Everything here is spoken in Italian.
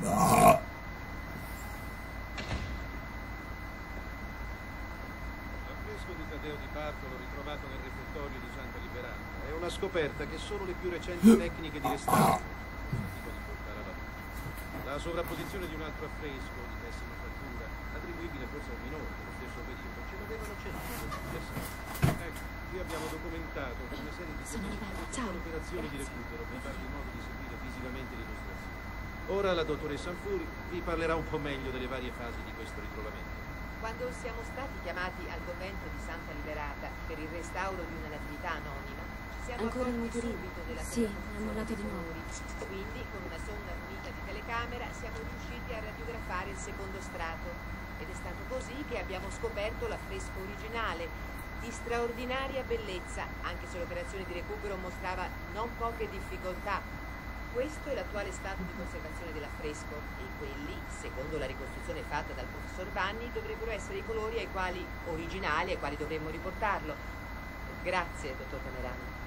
L'affresco di Taddeo di Bartolo ritrovato nel refettorio di Santa Liberata è una scoperta che solo le più recenti tecniche di restauro consentivo di portare alla luce. La sovrapposizione di un altro affresco di pessima fattura, attribuibile forse a un minore dello stesso periodo, ce l'avevano ceduto Ecco, qui abbiamo documentato una serie di operazioni di recupero per darvi modo di seguire visivamente l'illustrazione. Ora la dottoressa Anfuri vi parlerà un po' meglio delle varie fasi di questo ritrovamento. Quando siamo stati chiamati al convento di Santa Liberata per il restauro di una natività anonima, ci siamo Ancora accorti subito della Sì, mollato di colori. Quindi, con una sonda munita di telecamera, siamo riusciti a radiografare il secondo strato. Ed è stato così che abbiamo scoperto l'affresco originale, di straordinaria bellezza, anche se l'operazione di recupero mostrava non poche difficoltà. Questo è l'attuale stato di conservazione dell'affresco e quelli, secondo la ricostruzione fatta dal professor Vanni, dovrebbero essere i colori ai quali originali ai quali dovremmo riportarlo. Grazie, dottor Camerano.